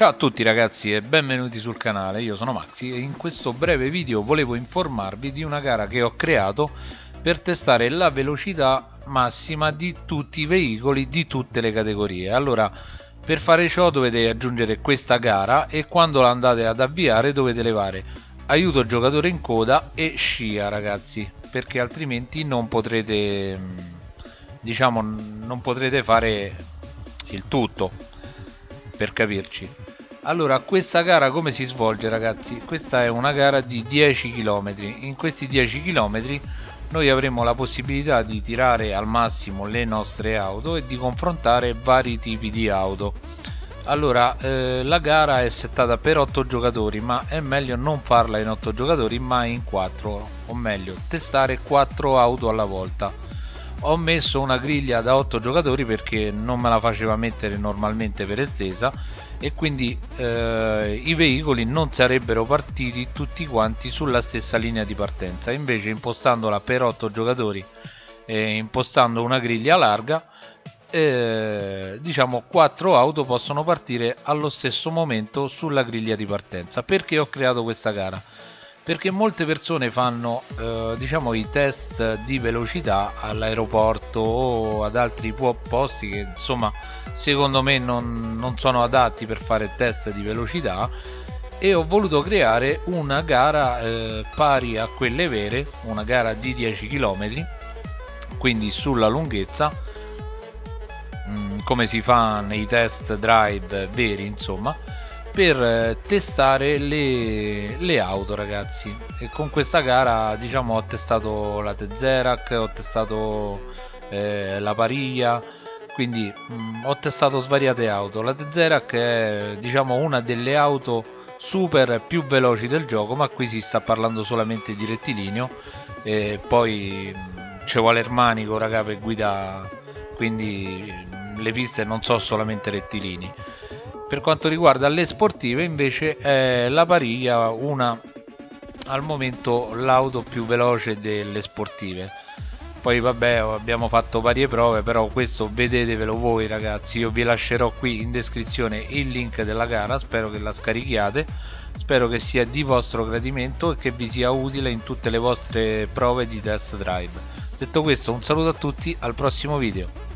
Ciao a tutti ragazzi e benvenuti sul canale, io sono Maxi e in questo breve video volevo informarvi di una gara che ho creato per testare la velocità massima di tutti i veicoli di tutte le categorie. Allora, per fare ciò dovete aggiungere questa gara e quando la andate ad avviare dovete levare aiuto giocatore in coda e scia ragazzi, perché altrimenti non potrete diciamo non potrete fare il tutto per capirci allora questa gara come si svolge ragazzi? Questa è una gara di 10 km in questi 10 km noi avremo la possibilità di tirare al massimo le nostre auto e di confrontare vari tipi di auto. Allora eh, la gara è settata per 8 giocatori ma è meglio non farla in 8 giocatori ma in 4 o meglio testare 4 auto alla volta ho messo una griglia da 8 giocatori perché non me la faceva mettere normalmente per estesa e quindi eh, i veicoli non sarebbero partiti tutti quanti sulla stessa linea di partenza. Invece impostandola per 8 giocatori e impostando una griglia larga eh, diciamo 4 auto possono partire allo stesso momento sulla griglia di partenza. Perché ho creato questa gara perché molte persone fanno eh, diciamo i test di velocità all'aeroporto o ad altri posti che insomma secondo me non, non sono adatti per fare test di velocità. E ho voluto creare una gara eh, pari a quelle vere una gara di 10 km quindi sulla lunghezza mh, mm, come si fa nei test drive veri insomma per eh, testare le, le, auto ragazzi. E con questa gara diciamo ho testato la Tezerac ho testato eh, la Pariglia quindi mh, mm, ho testato svariate auto. La Tezerac è diciamo una delle auto super più veloci del gioco ma qui si sta parlando solamente di rettilineo. E poi mm, ci vuole il manico raga per guida quindi mm, le piste non sono solamente rettilini per quanto riguarda le sportive invece è la Pariglia una al momento l'auto più veloce delle sportive. Poi vabbè abbiamo fatto varie prove però questo vedetevelo voi ragazzi. Io vi lascerò qui in descrizione il link della gara. Spero che la scarichiate. Spero che sia di vostro gradimento e che vi sia utile in tutte le vostre prove di test drive. Detto questo un saluto a tutti al prossimo video